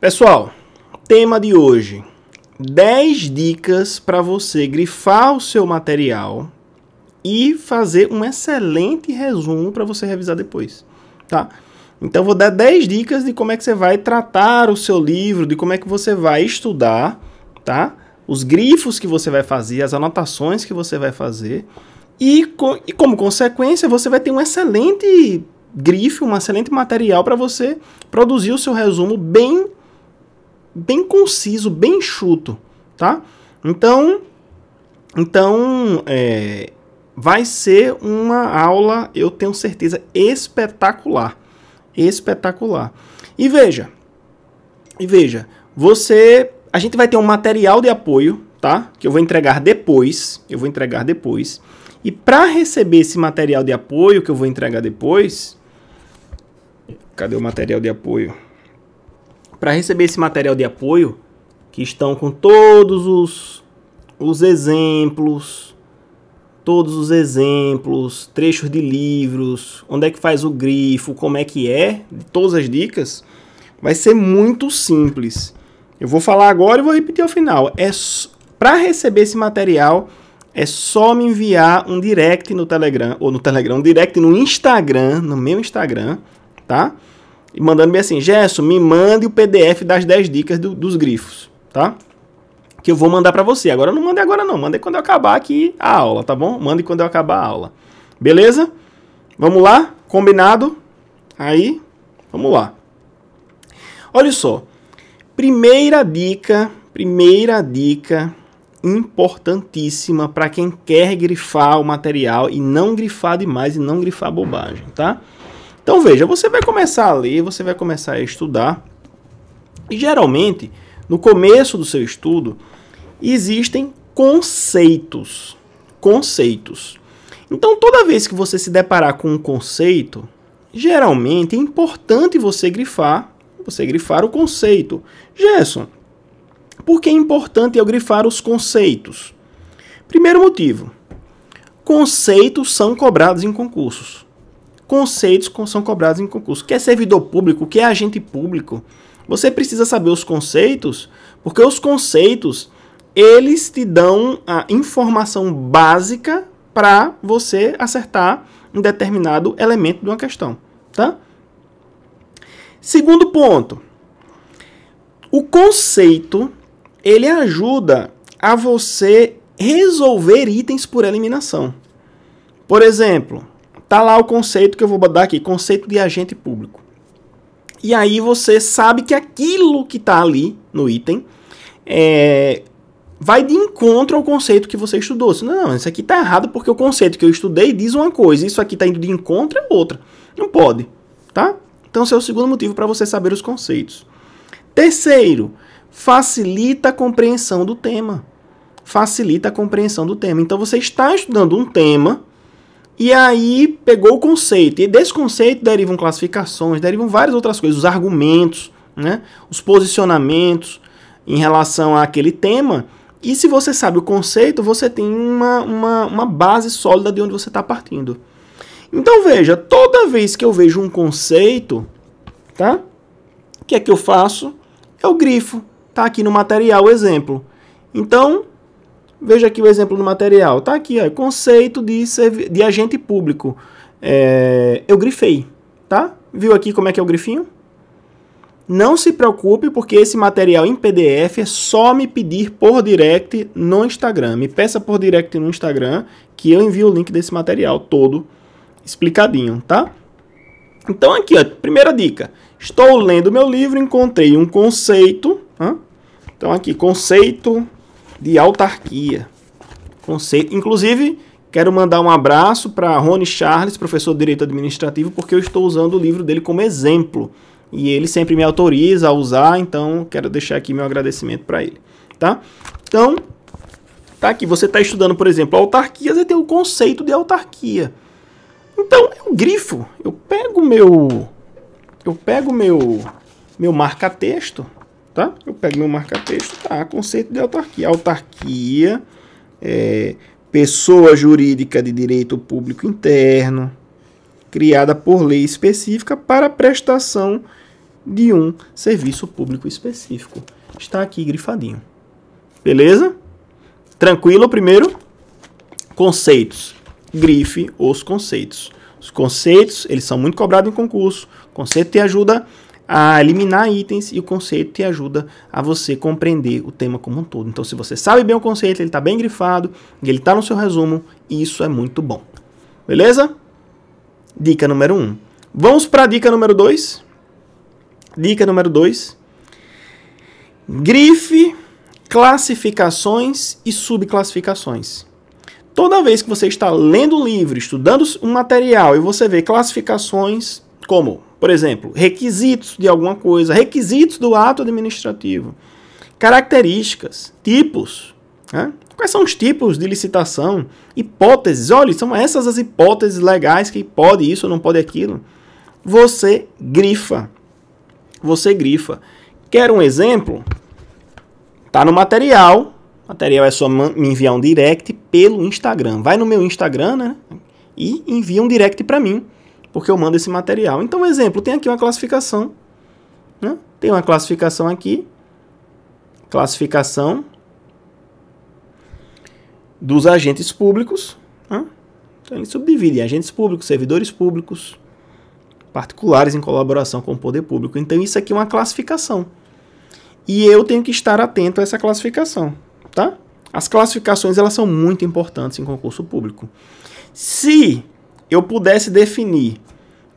Pessoal, tema de hoje: 10 dicas para você grifar o seu material e fazer um excelente resumo para você revisar depois, tá? Então vou dar 10 dicas de como é que você vai tratar o seu livro, de como é que você vai estudar, tá? Os grifos que você vai fazer, as anotações que você vai fazer. E, e como consequência, você vai ter um excelente grifo, um excelente material para você produzir o seu resumo bem bem conciso, bem enxuto, tá? Então, então é, vai ser uma aula, eu tenho certeza, espetacular, espetacular. E veja, e veja, você, a gente vai ter um material de apoio, tá? Que eu vou entregar depois, eu vou entregar depois. E para receber esse material de apoio que eu vou entregar depois, cadê o material de apoio? Para receber esse material de apoio, que estão com todos os, os exemplos, todos os exemplos, trechos de livros, onde é que faz o grifo, como é que é, todas as dicas, vai ser muito simples. Eu vou falar agora e vou repetir ao final. É para receber esse material é só me enviar um direct no Telegram ou no Telegram, um direct no Instagram, no meu Instagram, tá? E mandando bem assim, Gerson, me mande o PDF das 10 dicas do, dos grifos, tá? Que eu vou mandar para você. Agora não mande agora não, mande quando eu acabar aqui a aula, tá bom? Mande quando eu acabar a aula. Beleza? Vamos lá? Combinado? Aí, vamos lá. Olha só. Primeira dica, primeira dica importantíssima para quem quer grifar o material e não grifar demais e não grifar bobagem, tá? Então veja, você vai começar a ler, você vai começar a estudar. E geralmente, no começo do seu estudo, existem conceitos. Conceitos. Então, toda vez que você se deparar com um conceito, geralmente é importante você grifar, você grifar o conceito. Gerson, por que é importante eu grifar os conceitos? Primeiro motivo: conceitos são cobrados em concursos conceitos são cobrados em concurso. Quer servidor público, quer agente público, você precisa saber os conceitos, porque os conceitos eles te dão a informação básica para você acertar um determinado elemento de uma questão, tá? Segundo ponto, o conceito ele ajuda a você resolver itens por eliminação. Por exemplo, Tá lá o conceito que eu vou botar aqui, conceito de agente público. E aí você sabe que aquilo que está ali no item é, vai de encontro ao conceito que você estudou. Não, não, isso aqui está errado porque o conceito que eu estudei diz uma coisa, isso aqui está indo de encontro é outra. Não pode, tá? Então esse é o segundo motivo para você saber os conceitos. Terceiro, facilita a compreensão do tema. Facilita a compreensão do tema. Então você está estudando um tema e aí pegou o conceito. E desse conceito derivam classificações, derivam várias outras coisas, os argumentos, né? os posicionamentos em relação àquele tema. E se você sabe o conceito, você tem uma, uma, uma base sólida de onde você está partindo. Então veja, toda vez que eu vejo um conceito, tá? O que é que eu faço? Eu grifo. Tá aqui no material exemplo. Então, Veja aqui o exemplo do material. Tá aqui, ó, conceito de, de agente público. É, eu grifei, tá? Viu aqui como é que é o grifinho? Não se preocupe, porque esse material em PDF é só me pedir por direct no Instagram. Me peça por direct no Instagram que eu envio o link desse material todo explicadinho, tá? Então aqui, ó, primeira dica. Estou lendo meu livro, encontrei um conceito. Hein? Então aqui, conceito de autarquia. Conceito. Inclusive, quero mandar um abraço para Rony Charles, professor de Direito Administrativo, porque eu estou usando o livro dele como exemplo. E ele sempre me autoriza a usar, então quero deixar aqui meu agradecimento para ele. Tá? Então, tá aqui. Você está estudando, por exemplo, autarquias e tem o conceito de autarquia. Então, eu grifo. Eu pego meu. Eu pego meu. Meu marca-texto tá? Eu pego meu marca-texto, tá? Conceito de autarquia. Autarquia, é, pessoa jurídica de direito público interno, criada por lei específica para prestação de um serviço público específico. Está aqui grifadinho. Beleza? Tranquilo primeiro? Conceitos. Grife os conceitos. Os conceitos, eles são muito cobrados em concurso. Conceito te ajuda a eliminar itens e o conceito te ajuda a você compreender o tema como um todo. Então, se você sabe bem o conceito, ele está bem grifado e ele está no seu resumo, isso é muito bom. Beleza? Dica número 1. Um. Vamos para a dica número 2. Dica número 2. Grife classificações e subclassificações. Toda vez que você está lendo um livro, estudando um material e você vê classificações como, por exemplo, requisitos de alguma coisa, requisitos do ato administrativo, características, tipos, né? quais são os tipos de licitação, hipóteses, olha, são essas as hipóteses legais que pode isso não pode aquilo. Você grifa. Você grifa. Quer um exemplo? Tá no material. Material é só me enviar um direct pelo Instagram. Vai no meu Instagram, né? E envia um direct para mim, porque eu mando esse material. Então, exemplo, tem aqui uma classificação. Né? Tem uma classificação aqui. Classificação dos agentes públicos. Né? Então, ele subdivide em agentes públicos, servidores públicos, particulares em colaboração com o poder público. Então, isso aqui é uma classificação e eu tenho que estar atento a essa classificação, tá? As classificações elas são muito importantes em concurso público. Se eu pudesse definir,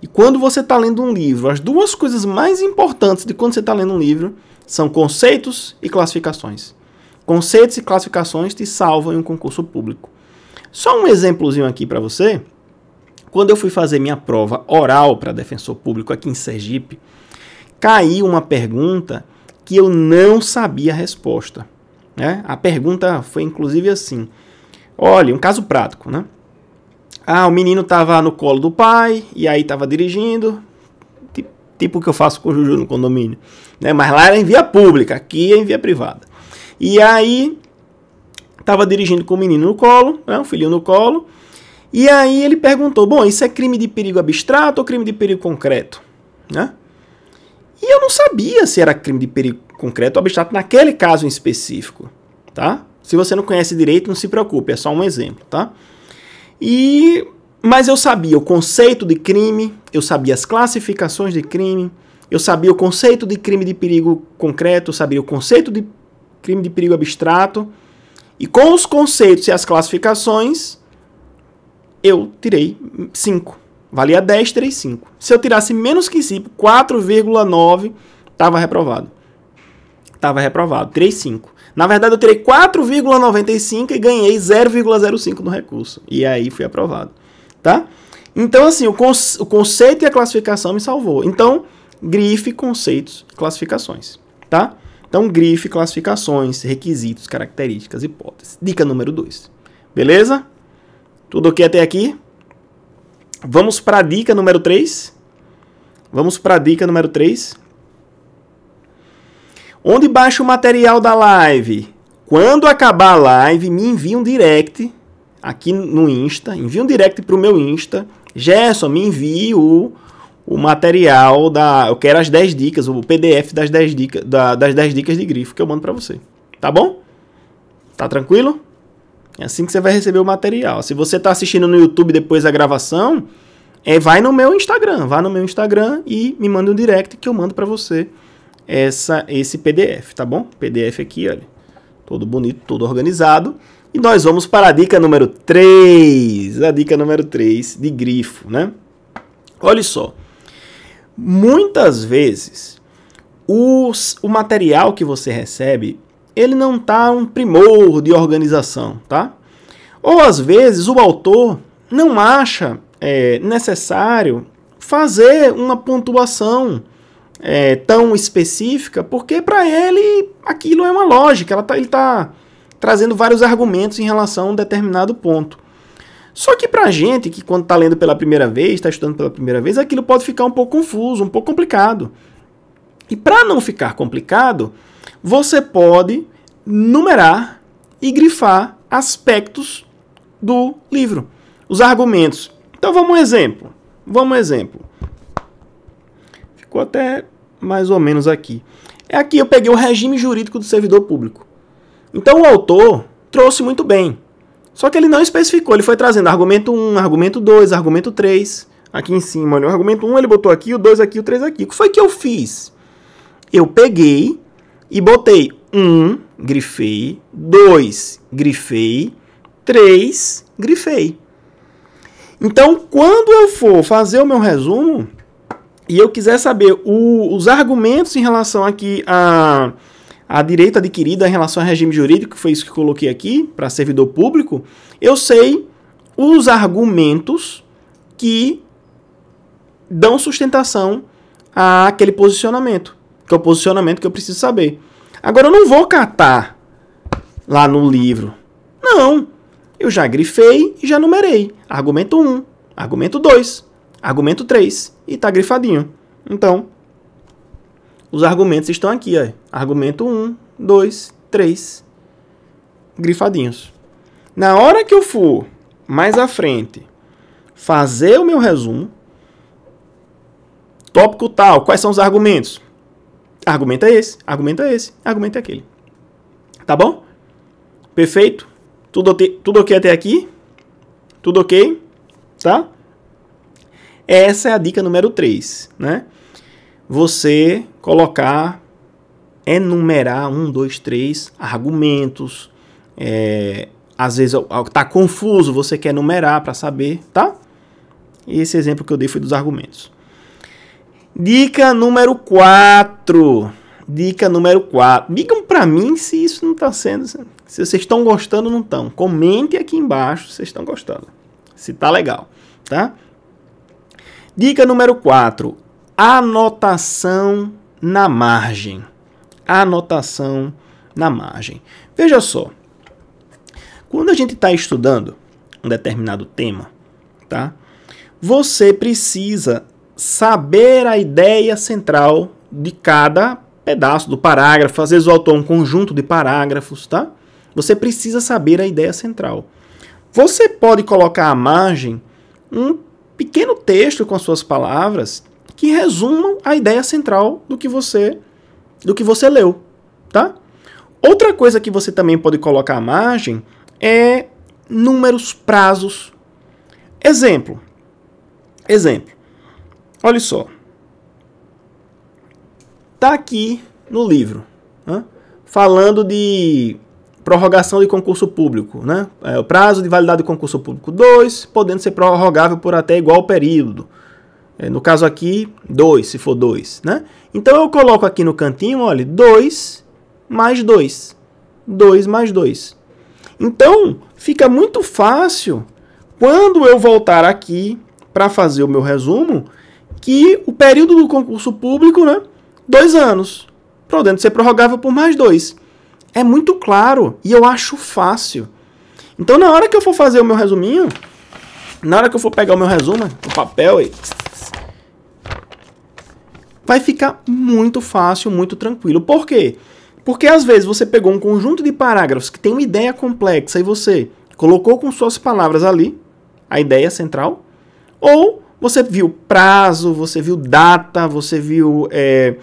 e quando você está lendo um livro, as duas coisas mais importantes de quando você está lendo um livro são conceitos e classificações. Conceitos e classificações te salvam em um concurso público. Só um exemplozinho aqui para você. Quando eu fui fazer minha prova oral para defensor público aqui em Sergipe, caiu uma pergunta que eu não sabia a resposta. Né? A pergunta foi inclusive assim: olha, um caso prático, né? Ah, o menino estava no colo do pai e aí estava dirigindo, tipo o que eu faço com o Juju no condomínio, né? Mas lá era em via pública, aqui é em via privada. E aí estava dirigindo com o menino no colo, né? O filhinho no colo. E aí ele perguntou: "Bom, isso é crime de perigo abstrato ou crime de perigo concreto?", né? E eu não sabia se era crime de perigo concreto ou abstrato naquele caso em específico, tá? Se você não conhece direito, não se preocupe, é só um exemplo, tá? E mas eu sabia o conceito de crime, eu sabia as classificações de crime, eu sabia o conceito de crime de perigo concreto, eu sabia o conceito de crime de perigo abstrato. E com os conceitos e as classificações, eu tirei 5. Valia 10, tirei 5. Se eu tirasse menos que 5, 4,9, estava reprovado. Estava reprovado, tirei 5. Na verdade, eu tirei 4,95 e ganhei 0,05 no recurso. E aí fui aprovado. Tá? Então, assim, o, conce o conceito e a classificação me salvou. Então, grife, conceitos classificações. Tá? Então, grife, classificações, requisitos, características, hipóteses. Dica número 2. Beleza? Tudo ok até aqui? Vamos para a dica número 3. Vamos para a dica número 3. Onde baixa o material da live? Quando acabar a live, me envia um direct aqui no Insta. Envia um direct para o meu Insta. Gerson, me envie o, o material da. Eu quero as 10 dicas, o PDF das 10 dicas, da, das 10 dicas de grifo que eu mando para você. Tá bom? Tá tranquilo? É assim que você vai receber o material. Se você está assistindo no YouTube depois da gravação, é, vai no meu Instagram, vá no meu Instagram e me manda um direct que eu mando para você essa, esse PDF, tá bom? PDF aqui, olha. Todo bonito, todo organizado. E nós vamos para a dica número 3. A dica número 3 de grifo, né? Olha só. Muitas vezes os, o material que você recebe ele não tá um primor de organização, tá? Ou às vezes o autor não acha é, necessário fazer uma pontuação é, tão específica, porque para ele aquilo é uma lógica, tá, ele está trazendo vários argumentos em relação a um determinado ponto. Só que para a gente que quando está lendo pela primeira vez, está estudando pela primeira vez, aquilo pode ficar um pouco confuso, um pouco complicado. E para não ficar complicado, você pode numerar e grifar aspectos do livro, os argumentos. Então vamos um exemplo. Vamos um exemplo. Ficou até mais ou menos aqui. É aqui eu peguei o regime jurídico do servidor público. Então o autor trouxe muito bem. Só que ele não especificou, ele foi trazendo argumento 1, argumento 2, argumento 3, aqui em cima. Olha, o argumento 1 ele botou aqui, o 2 aqui, o 3 aqui. O que foi que eu fiz? Eu peguei e botei 1, grifei, 2, grifei, 3, grifei. Então, quando eu for fazer o meu resumo e eu quiser saber o, os argumentos em relação aqui a a direito adquirido em relação ao regime jurídico, que foi isso que coloquei aqui, para servidor público, eu sei os argumentos que dão sustentação àquele posicionamento, que é o posicionamento que eu preciso saber. Agora eu não vou catar lá no livro. Não. Eu já grifei e já numerei. Argumento 1, argumento 2, argumento 3 e está grifadinho. Então, os argumentos estão aqui, ó. Argumento 1, 2, 3, grifadinhos. Na hora que eu for mais à frente fazer o meu resumo, tópico tal, quais são os argumentos? Argumento é esse, argumento é esse, argumento é aquele. Tá bom? Perfeito? Tudo, tudo ok até aqui? Tudo ok? Tá? Essa é a dica número 3, né? você colocar, enumerar um, dois, três argumentos. É, às vezes está confuso, você quer numerar para saber, tá? Esse exemplo que eu dei foi dos argumentos. Dica número 4. Dica número 4. Digam para mim se isso não está sendo. Se vocês estão gostando ou não estão. Comente aqui embaixo se vocês estão gostando. Se tá legal, tá? Dica número 4 anotação na margem. Anotação na margem. Veja só. Quando a gente está estudando um determinado tema, tá? Você precisa saber a ideia central de cada pedaço do parágrafo. Às vezes o autor é um conjunto de parágrafos, tá? Você precisa saber a ideia central. Você pode colocar à margem um pequeno texto com as suas palavras que resumam a ideia central do que você do que você leu, tá? Outra coisa que você também pode colocar à margem é números, prazos. Exemplo. Exemplo. Olha só. Tá aqui no livro, né? falando de prorrogação de concurso público, né? É, o prazo de validade do concurso público 2, podendo ser prorrogável por até igual período. É, no caso aqui, 2, se for 2, né? Então eu coloco aqui no cantinho, olha, 2 mais 2. 2 mais 2. Então, fica muito fácil quando eu voltar aqui para fazer o meu resumo, que o período do concurso público, né? Dois anos. Podendo ser prorrogável por mais dois. É muito claro e eu acho fácil. Então, na hora que eu for fazer o meu resuminho, na hora que eu for pegar o meu resumo, o papel e vai ficar muito fácil, muito tranquilo. Por quê? Porque às vezes você pegou um conjunto de parágrafos que tem uma ideia complexa e você colocou com suas palavras ali a ideia central, ou você viu prazo, você viu data, você viu é,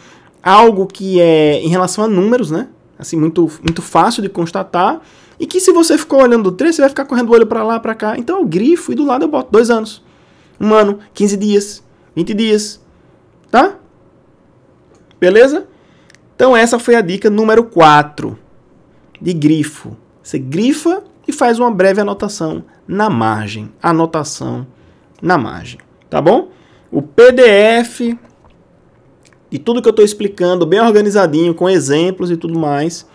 algo que é em relação a números, né? Assim, muito, muito fácil de constatar. E que se você ficou olhando o trecho, você vai ficar correndo o olho para lá, para cá. Então eu grifo e do lado eu boto dois anos. Um ano, 15 dias, 20 dias. Tá? Beleza? Então essa foi a dica número 4 de grifo. Você grifa e faz uma breve anotação na margem. Anotação na margem, tá bom? O PDF e tudo que eu estou explicando, bem organizadinho, com exemplos e tudo mais,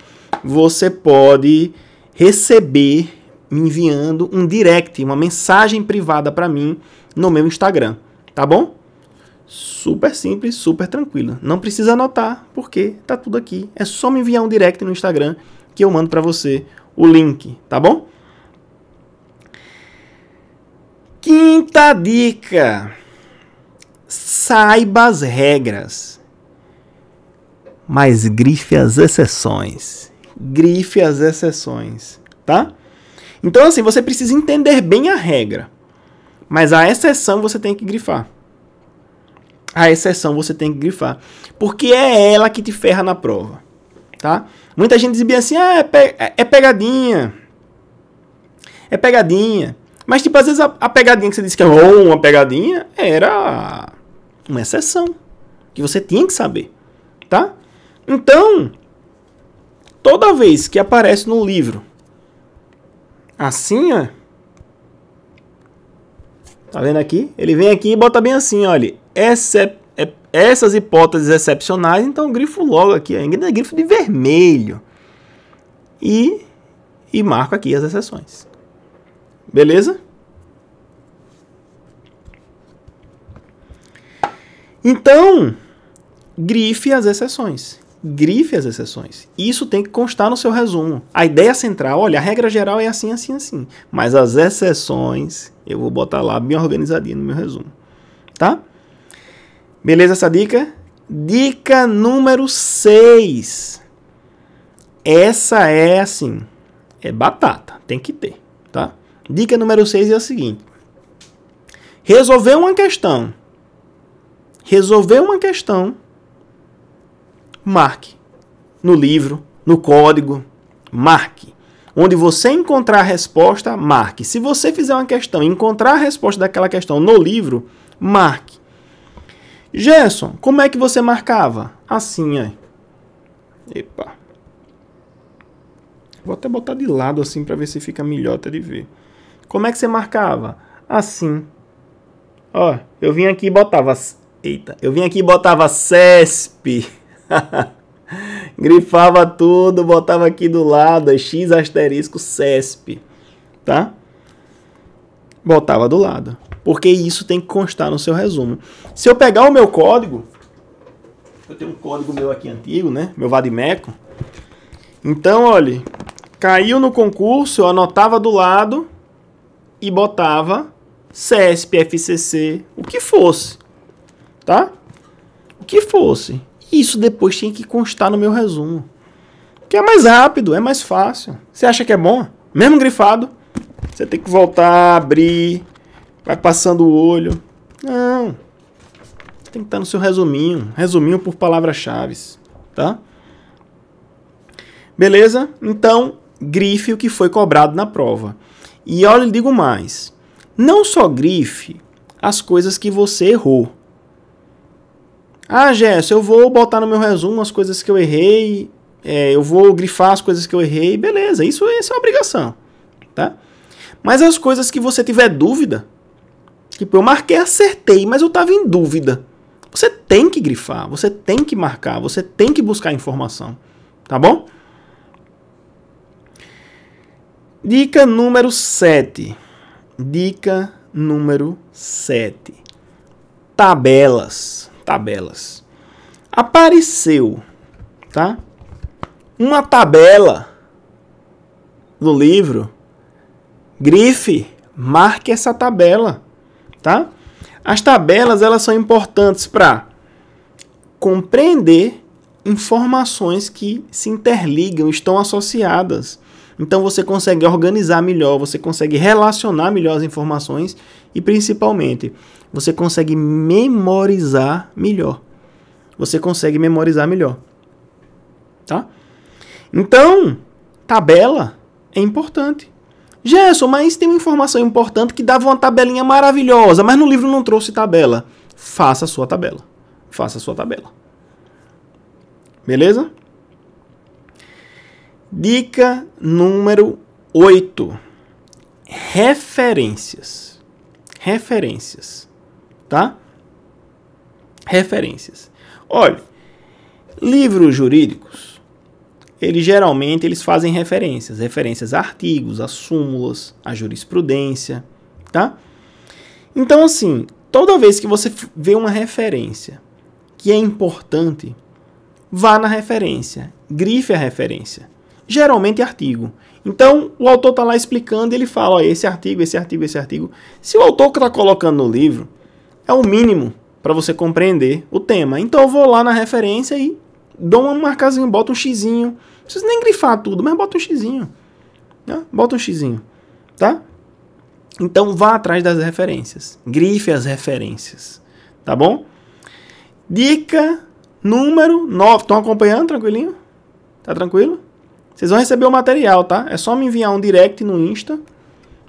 você pode receber me enviando um direct, uma mensagem privada para mim no meu Instagram, tá bom? Super simples, super tranquila. Não precisa anotar, porque tá tudo aqui. É só me enviar um direct no Instagram que eu mando para você o link, tá bom? Quinta dica: saiba as regras, mas grife as exceções. Grife as exceções, tá? Então, assim, você precisa entender bem a regra, mas a exceção você tem que grifar. a exceção você tem que grifar. Porque é ela que te ferra na prova. Tá? Muita gente dizia assim, ah, é, pe é pegadinha. É pegadinha. Mas, tipo, às vezes a, a pegadinha que você disse que é uma pegadinha era uma exceção. Que você tinha que saber. Tá? Então, toda vez que aparece no livro assim, ó. Tá vendo aqui? Ele vem aqui e bota bem assim, olha. Excep é, essas hipóteses excepcionais, então grifo logo aqui, ainda é grifo de vermelho. E, e marco aqui as exceções. Beleza? Então, grife as exceções. Grife as exceções. Isso tem que constar no seu resumo. A ideia central, olha, a regra geral é assim, assim, assim. Mas as exceções eu vou botar lá bem organizadinho no meu resumo. Tá? Beleza essa dica? Dica número 6. Essa é assim, é batata, tem que ter, tá? Dica número 6 é a seguinte: resolver uma questão. Resolver uma questão, marque no livro, no código, marque. Onde você encontrar a resposta, marque. Se você fizer uma questão e encontrar a resposta daquela questão no livro, marque. Gerson, como é que você marcava? Assim, ó. Epa. Vou até botar de lado assim para ver se fica melhor até de ver. Como é que você marcava? Assim. Ó, eu vim aqui e botava. Eita, eu vim aqui e botava CESP. Grifava tudo, botava aqui do lado, X asterisco CESP. Tá? Botava do lado porque isso tem que constar no seu resumo. Se eu pegar o meu código, eu tenho um código meu aqui antigo, né? Meu Vadimeco. Então, olha, caiu no concurso, eu anotava do lado e botava CESP, FCC, o que fosse, tá? O que fosse. Isso depois tinha que constar no meu resumo. Que é mais rápido, é mais fácil. Você acha que é bom? Mesmo grifado, você tem que voltar, abrir, vai passando o olho. Não. Tem que estar no seu resuminho. Resuminho por palavras-chave. Tá? Beleza? Então, grife o que foi cobrado na prova. E olha, eu digo mais. Não só grife as coisas que você errou. Ah, Jess, eu vou botar no meu resumo as coisas que eu errei. É, eu vou grifar as coisas que eu errei. Beleza, isso, isso é obrigação. Tá? Mas as coisas que você tiver dúvida, Tipo, eu marquei, acertei, mas eu estava em dúvida. Você tem que grifar, você tem que marcar, você tem que buscar informação. Tá bom? Dica número 7. Dica número 7. Tabelas. Tabelas. Apareceu, tá? Uma tabela no livro. Grife, marque essa tabela tá? As tabelas elas são importantes para compreender informações que se interligam, estão associadas. Então você consegue organizar melhor, você consegue relacionar melhor as informações e principalmente você consegue memorizar melhor. Você consegue memorizar melhor. Tá? Então, tabela é importante. Gerson, mas tem uma informação importante que dava uma tabelinha maravilhosa, mas no livro não trouxe tabela. Faça a sua tabela. Faça a sua tabela. Beleza? Dica número 8. Referências. Referências. Tá? Referências. Olha, livros jurídicos eles geralmente eles fazem referências, referências a artigos, a súmulas, a jurisprudência, tá? Então assim, toda vez que você vê uma referência que é importante, vá na referência, grife a referência. Geralmente artigo. Então, o autor está lá explicando e ele fala, ó, esse artigo, esse artigo, esse artigo. Se o autor está colocando no livro, é o mínimo para você compreender o tema. Então, eu vou lá na referência e dou uma marcazinha, boto um xizinho, não precisa nem grifar tudo, mas bota um xizinho. Né? Bota um xizinho, tá? Então vá atrás das referências. Grife as referências, tá bom? Dica número 9. Estão acompanhando tranquilinho? Tá tranquilo? Vocês vão receber o material, tá? É só me enviar um direct no Insta.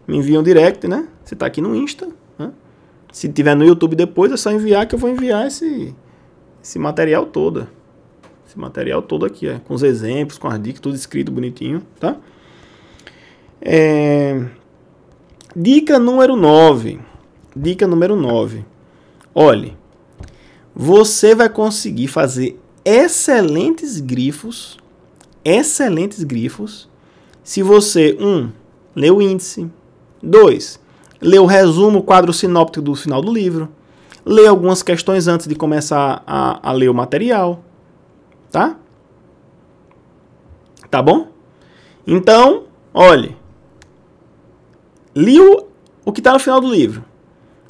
Me envia um direct, né? Você tá aqui no Insta. Se tiver no YouTube depois, é só enviar que eu vou enviar esse, esse material todo. Esse material todo aqui, é, com os exemplos, com as dicas, tudo escrito bonitinho, tá? É... Dica número 9. Dica número 9. Olhe, você vai conseguir fazer excelentes grifos, excelentes grifos, se você, um, lê o índice, dois, lê o resumo, o quadro sinóptico do final do livro, lê algumas questões antes de começar a, a ler o material, tá? Tá bom? Então, olhe, li o, o que está no final do livro,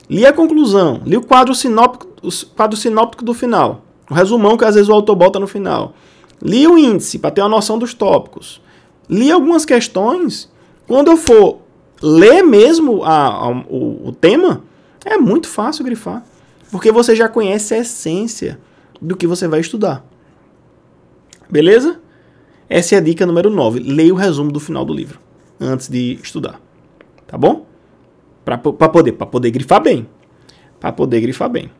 li a conclusão, li o quadro sinóptico o quadro sinóptico do final. O resumão que às vezes o autor bota no final. Li o índice para ter uma noção dos tópicos. Li algumas questões. Quando eu for ler mesmo a, a, o, o tema, é muito fácil grifar. Porque você já conhece a essência do que você vai estudar. Beleza? Essa é a dica número 9. Leia o resumo do final do livro antes de estudar. Tá bom? Para poder, poder grifar bem. Para poder grifar bem.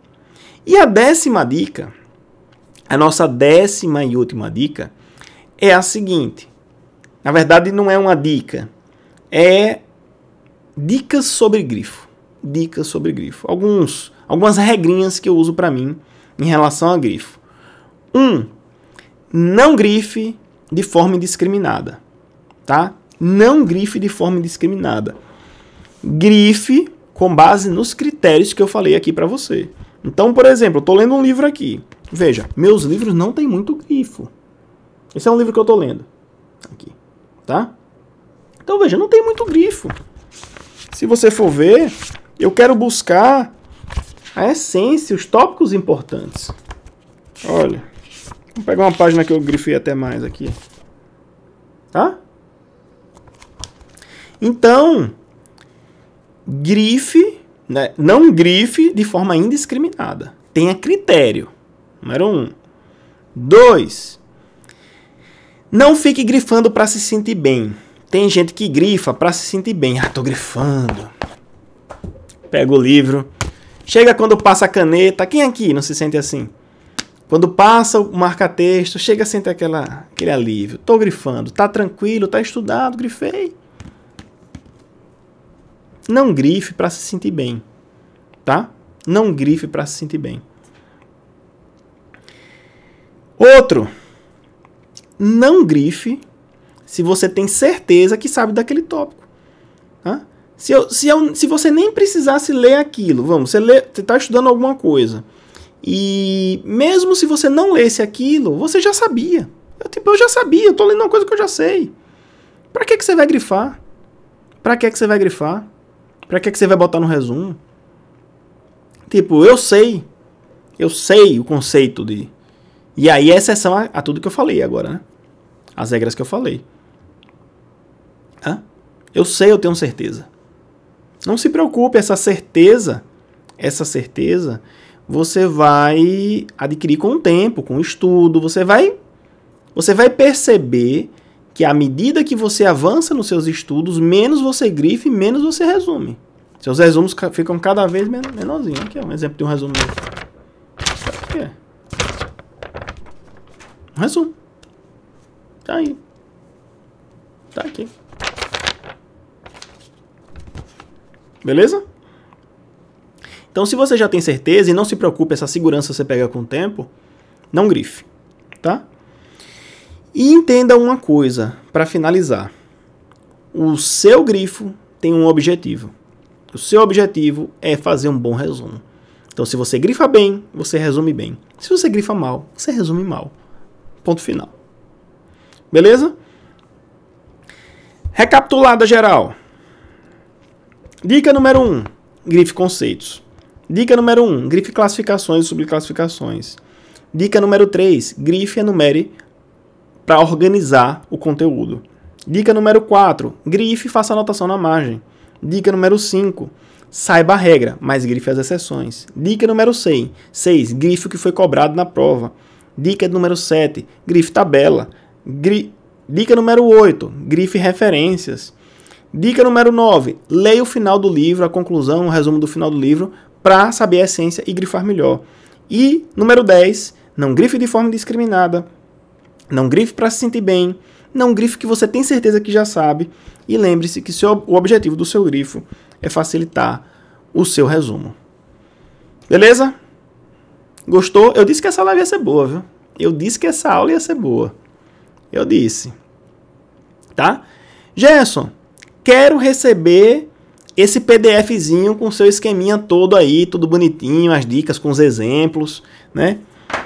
E a décima dica, a nossa décima e última dica, é a seguinte. Na verdade, não é uma dica, é dicas sobre grifo. Dicas sobre grifo. Alguns, algumas regrinhas que eu uso para mim em relação a grifo. Um, não grife de forma indiscriminada, tá? Não grife de forma indiscriminada. Grife com base nos critérios que eu falei aqui para você. Então, por exemplo, eu estou lendo um livro aqui. Veja, meus livros não tem muito grifo. Esse é um livro que eu estou lendo. Aqui. Tá? Então, veja, não tem muito grifo. Se você for ver, eu quero buscar a essência, os tópicos importantes. Olha. Vou pegar uma página que eu grifei até mais aqui. Tá? Então, grife né? Não grife de forma indiscriminada. Tenha critério. Número um. Dois. Não fique grifando para se sentir bem. Tem gente que grifa para se sentir bem. Ah, tô grifando. Pega o livro. Chega quando passa a caneta. Quem aqui não se sente assim? Quando passa o marca-texto, chega a sentir aquela, aquele alívio. Tô grifando. Tá tranquilo, tá estudado, grifei. Não grife para se sentir bem, tá? Não grife para se sentir bem. Outro, não grife se você tem certeza que sabe daquele tópico. Tá? Se, eu, se, eu, se você nem precisasse ler aquilo, vamos, você está estudando alguma coisa, e mesmo se você não lesse aquilo, você já sabia. Eu, tipo, eu já sabia, eu estou lendo uma coisa que eu já sei. Para que, que você vai grifar? Para que, que você vai grifar? Pra que, que você vai botar no resumo? Tipo, eu sei. Eu sei o conceito de. E aí é exceção a, a tudo que eu falei agora, né? As regras que eu falei. Hã? Eu sei, eu tenho certeza. Não se preocupe, essa certeza, essa certeza, você vai adquirir com o tempo, com o estudo, você vai você vai perceber que à medida que você avança nos seus estudos, menos você grife, menos você resume. Seus resumos ficam cada vez men menorzinhos. Aqui é um exemplo de um resumo. Aqui é. Um resumo. Tá aí. Tá aqui. Beleza? Então, se você já tem certeza e não se preocupe, essa segurança você pega com o tempo, não grife, tá? E entenda uma coisa para finalizar: o seu grifo tem um objetivo. O seu objetivo é fazer um bom resumo. Então, se você grifa bem, você resume bem. Se você grifa mal, você resume mal. Ponto final. Beleza? Recapitulada geral. Dica número 1: um, grife conceitos. Dica número 1: um, grife classificações e subclassificações. Dica número 3: grife e enumere para organizar o conteúdo. Dica número 4, grife e faça anotação na margem. Dica número 5, saiba a regra, mas grife as exceções. Dica número 6. 6. Grife o que foi cobrado na prova. Dica número 7. Grife tabela. Gri... Dica número 8. Grife referências. Dica número 9. Leia o final do livro, a conclusão, o resumo do final do livro, para saber a essência e grifar melhor. E número 10. Não grife de forma indiscriminada. Não grife para se sentir bem. Não grife que você tem certeza que já sabe. E lembre-se que seu, o objetivo do seu grifo é facilitar o seu resumo. Beleza? Gostou? Eu disse que essa live ia ser boa, viu? Eu disse que essa aula ia ser boa. Eu disse. Tá? Gerson, quero receber esse PDFzinho com seu esqueminha todo aí, tudo bonitinho, as dicas com os exemplos, né?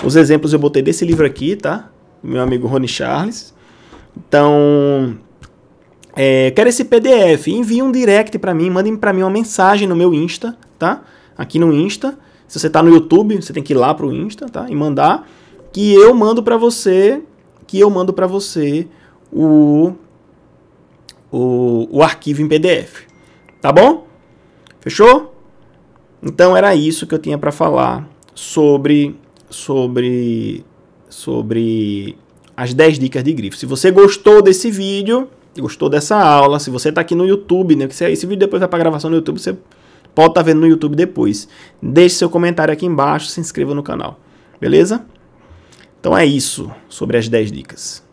Os exemplos eu botei desse livro aqui, tá? Meu amigo Rony Charles. Então, é, quero esse PDF. Envie um direct para mim, mandem para mim uma mensagem no meu Insta, tá? Aqui no Insta. Se você tá no YouTube, você tem que ir lá pro Insta, tá? E mandar que eu mando para você, que eu mando para você o, o o arquivo em PDF. Tá bom? Fechou? Então era isso que eu tinha para falar sobre sobre sobre as 10 dicas de grifo. Se você gostou desse vídeo, gostou dessa aula, se você está aqui no YouTube, né, que se esse vídeo depois vai para gravação no YouTube, você pode estar tá vendo no YouTube depois. Deixe seu comentário aqui embaixo, se inscreva no canal. Beleza? Então é isso sobre as 10 dicas.